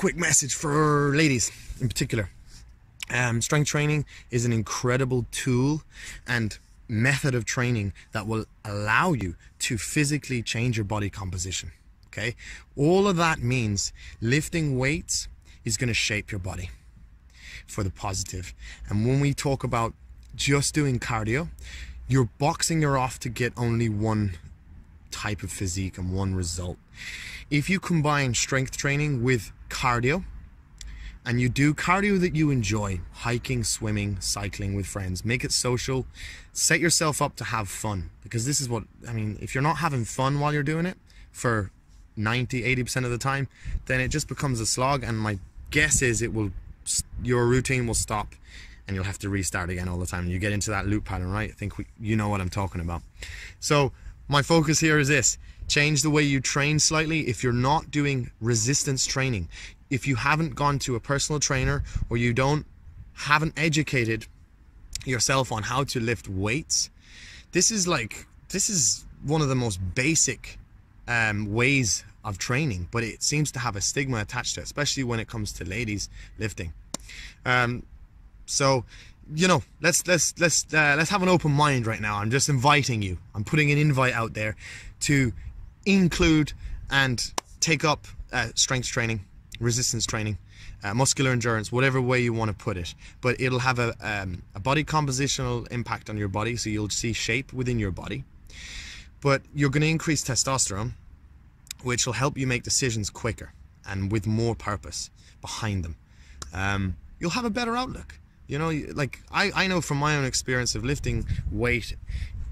quick message for ladies in particular. Um, strength training is an incredible tool and method of training that will allow you to physically change your body composition. Okay, all of that means lifting weights is going to shape your body for the positive. And when we talk about just doing cardio, you're boxing her off to get only one type of physique and one result. If you combine strength training with cardio, and you do cardio that you enjoy hiking, swimming, cycling with friends, make it social, set yourself up to have fun. Because this is what I mean, if you're not having fun while you're doing it for 90, 80% of the time, then it just becomes a slog. And my guess is it will, your routine will stop and you'll have to restart again all the time. You get into that loop pattern, right? I think we, you know what I'm talking about. So, my focus here is this change the way you train slightly if you're not doing resistance training. If you haven't gone to a personal trainer or you don't haven't educated yourself on how to lift weights this is like this is one of the most basic um, ways of training but it seems to have a stigma attached to it especially when it comes to ladies lifting. Um, so you know let's let's let's uh, let's have an open mind right now. I'm just inviting you. I'm putting an invite out there to include and take up uh, strength training resistance training, uh, muscular endurance, whatever way you want to put it. But it'll have a, um, a body compositional impact on your body, so you'll see shape within your body. But you're going to increase testosterone, which will help you make decisions quicker and with more purpose behind them. Um, you'll have a better outlook. You know, like I, I know from my own experience of lifting weight,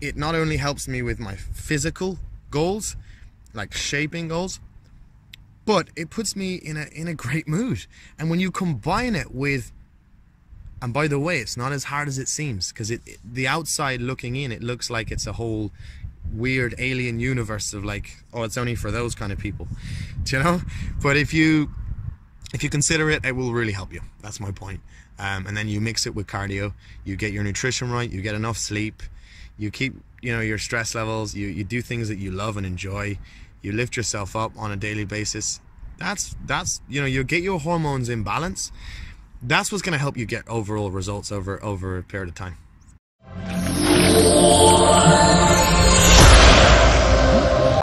it not only helps me with my physical goals, like shaping goals, but it puts me in a in a great mood. And when you combine it with and by the way, it's not as hard as it seems because it, it, the outside looking in, it looks like it's a whole weird alien universe of like, oh, it's only for those kind of people, Do you know. But if you if you consider it, it will really help you. That's my point. Um, and then you mix it with cardio. You get your nutrition right. You get enough sleep. You keep you know your stress levels. You you do things that you love and enjoy you lift yourself up on a daily basis that's that's you know you get your hormones in balance that's what's going to help you get overall results over over a period of time